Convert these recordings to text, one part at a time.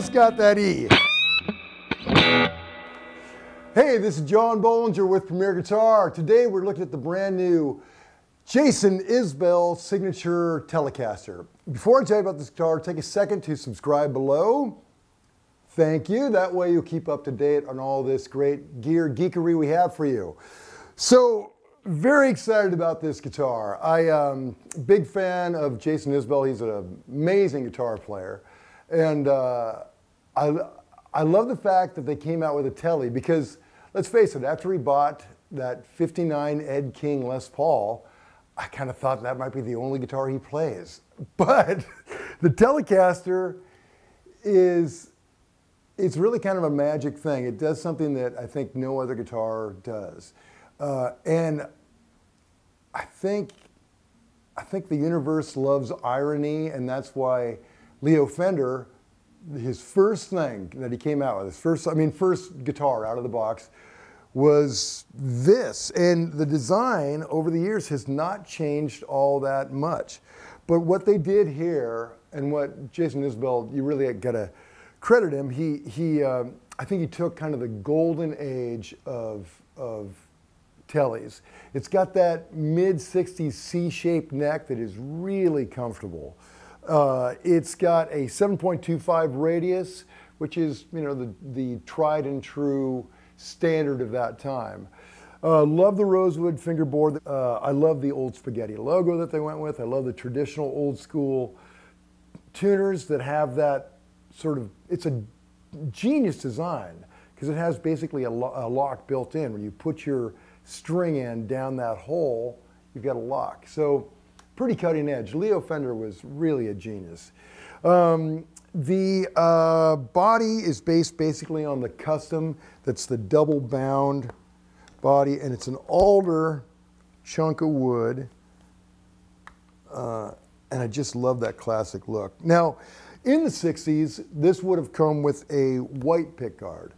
just got that E. Hey, this is John Bohlinger with Premier Guitar. Today we're looking at the brand new Jason Isbell Signature Telecaster. Before I tell you about this guitar, take a second to subscribe below. Thank you. That way you'll keep up to date on all this great gear geekery we have for you. So, very excited about this guitar. I am um, big fan of Jason Isbell. He's an amazing guitar player. And uh, I, I love the fact that they came out with a Tele because let's face it, after he bought that 59 Ed King Les Paul, I kind of thought that might be the only guitar he plays. But the Telecaster is, it's really kind of a magic thing. It does something that I think no other guitar does. Uh, and I think, I think the universe loves irony, and that's why Leo Fender, his first thing that he came out with, his first, I mean, first guitar out of the box, was this. And the design over the years has not changed all that much. But what they did here, and what Jason Isbell, you really got to credit him, he, he um, I think he took kind of the golden age of, of Teles. It's got that mid 60s C-shaped neck that is really comfortable. Uh, it's got a 7.25 radius, which is you know the, the tried and true standard of that time. Uh, love the rosewood fingerboard. Uh, I love the old spaghetti logo that they went with. I love the traditional old school tuners that have that sort of, it's a genius design because it has basically a, lo a, lock built in. When you put your string in down that hole, you've got a lock. So pretty cutting edge. Leo Fender was really a genius. Um, the uh, body is based basically on the custom, that's the double bound body, and it's an alder chunk of wood. Uh, and I just love that classic look. Now, in the 60s, this would have come with a white pickguard,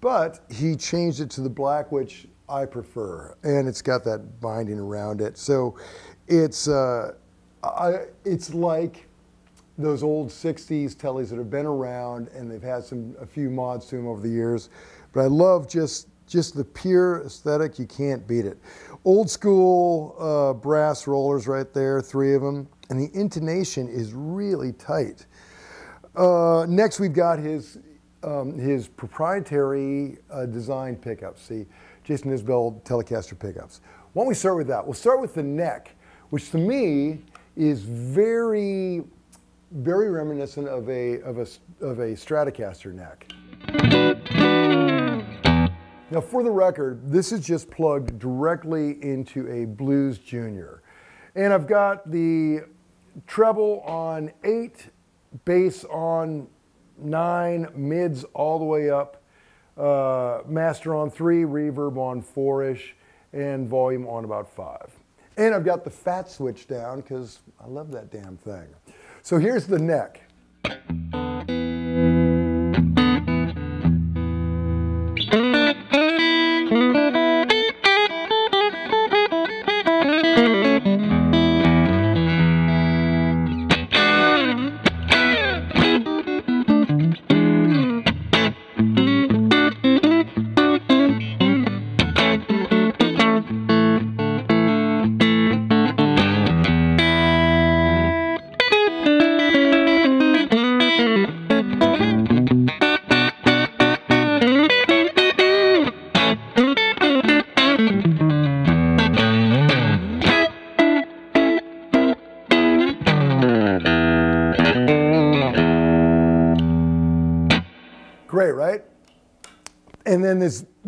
but he changed it to the black, which I prefer, and it's got that binding around it. So it's, uh, I, it's like those old 60s Teles that have been around and they've had some a few mods to them over the years. But I love just just the pure aesthetic. You can't beat it. Old school uh, brass rollers right there, three of them, and the intonation is really tight. Uh, next, we've got his um, his proprietary uh, design pickups. See, Jason Isbell Telecaster pickups. Why don't we start with that? We'll start with the neck, which to me is very very reminiscent of a, of a, of a Stratocaster neck. Now for the record, this is just plugged directly into a Blues Junior. And I've got the treble on eight, bass on nine, mids all the way up, uh, master on three, reverb on four-ish, and volume on about five. And I've got the fat switch down because I love that damn thing. So here's the neck.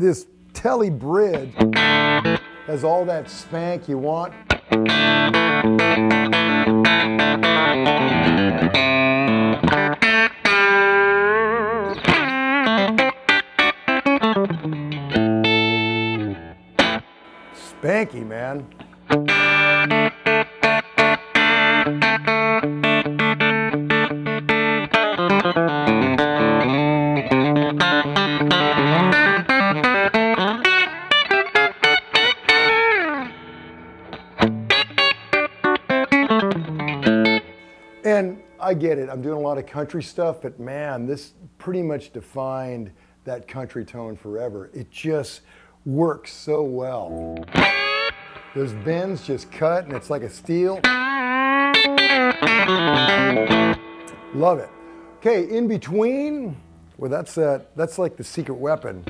This, Tele bridge has all that spank you want. Spanky, man. I get it. I'm doing a lot of country stuff, but man, this pretty much defined that country tone forever. It just works so well. Those bends just cut and it's like a steel. Love it. Okay, in between, well, that's, uh, that's like the secret weapon.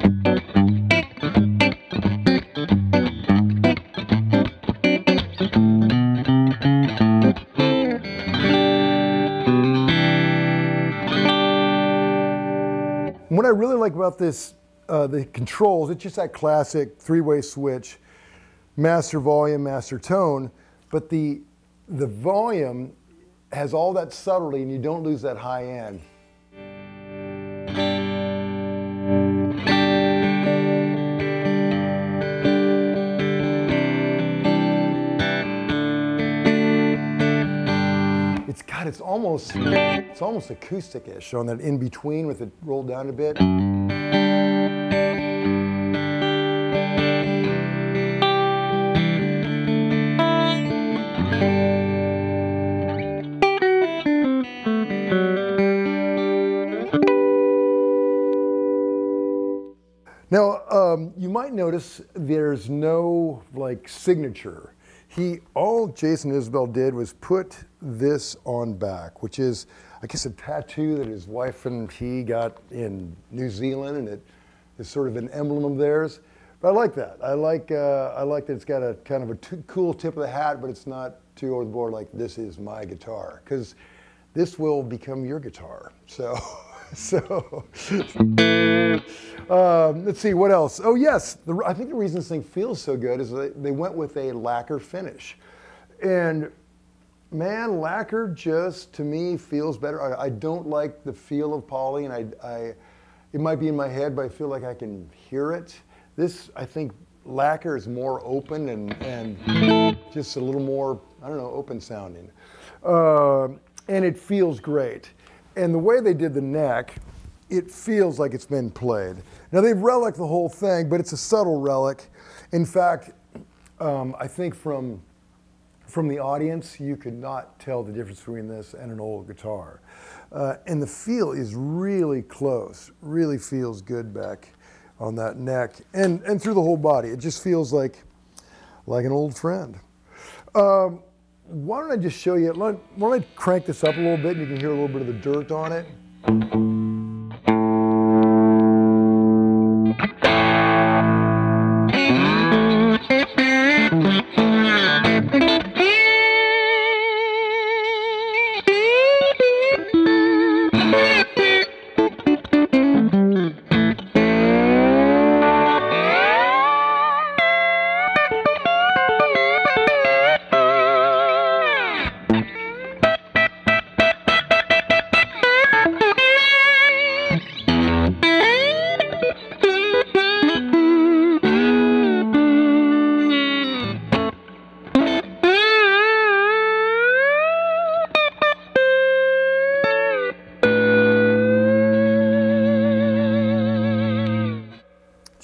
What I really like about this, uh, the controls, it's just that classic three-way switch, master volume, master tone, but the, the volume has all that subtlety and you don't lose that high end. Almost, it's almost acoustic-ish on that in-between with it rolled down a bit. Now, um, you might notice there's no like signature. He, all Jason Isbell did was put this on back, which is, I guess, a tattoo that his wife and he got in New Zealand, and it is sort of an emblem of theirs. But I like that. I like, uh, I like that it's got a kind of a cool tip of the hat, but it's not too over the board like this is my guitar, because this will become your guitar. So. so um, let's see what else. Oh yes, the, I think the reason this thing feels so good is they, they went with a lacquer finish, and man, lacquer just to me feels better. I, I don't like the feel of poly, and I, I, it might be in my head, but I feel like I can hear it. This I think lacquer is more open and and just a little more I don't know open sounding, uh, and it feels great. And the way they did the neck, it feels like it's been played. Now they've relic the whole thing, but it's a subtle relic. In fact, um, I think from from the audience, you could not tell the difference between this and an old guitar. Uh, and the feel is really close, really feels good back on that neck and, and through the whole body. It just feels like, like an old friend. Um, why don't I just show you, why don't I crank this up a little bit and you can hear a little bit of the dirt on it.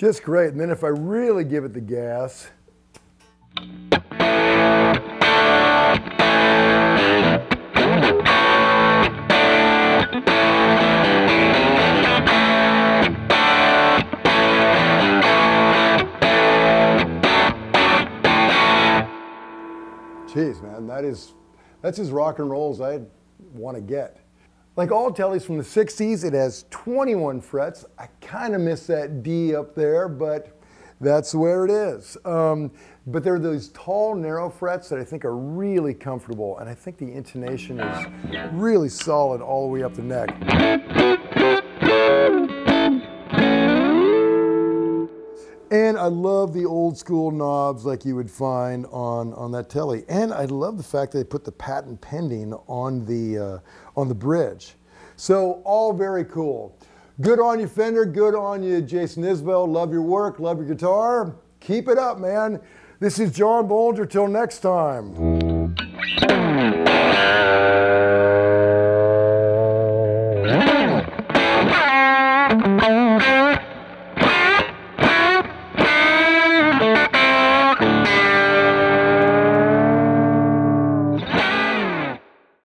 Just great. And then if I really give it the gas, Jeez, man, that is that's as rock and roll as I'd want to get. Like all Teles from the 60s, it has 21 frets. I kind of miss that D up there, but that's where it is. Um, but there are those tall, narrow frets that I think are really comfortable, and I think the intonation is really solid all the way up the neck. I love the old school knobs like you would find on, on that Tele. And I love the fact that they put the patent pending on the, uh, on the bridge. So all very cool. Good on you, Fender. Good on you, Jason Isbell. Love your work. Love your guitar. Keep it up, man. This is John Bohlinger. Till next time.